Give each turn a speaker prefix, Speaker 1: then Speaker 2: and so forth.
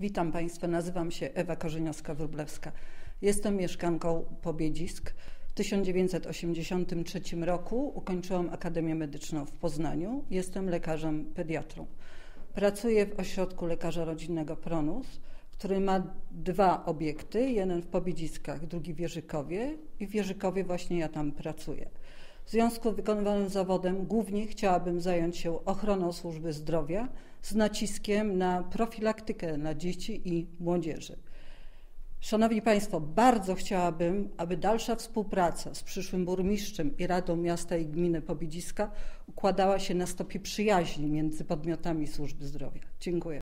Speaker 1: Witam Państwa, nazywam się Ewa Korzeniowska-Wróblewska. Jestem mieszkanką Pobiedzisk. W 1983 roku ukończyłam Akademię Medyczną w Poznaniu. Jestem lekarzem pediatrą. Pracuję w ośrodku lekarza rodzinnego Pronus, który ma dwa obiekty, jeden w Pobiedziskach, drugi w Wierzykowie i w Wierzykowie właśnie ja tam pracuję. W związku z wykonywanym zawodem głównie chciałabym zająć się ochroną służby zdrowia z naciskiem na profilaktykę na dzieci i młodzieży. Szanowni Państwo, bardzo chciałabym, aby dalsza współpraca z przyszłym burmistrzem i Radą Miasta i Gminy Pobiedziska układała się na stopie przyjaźni między podmiotami służby zdrowia. Dziękuję.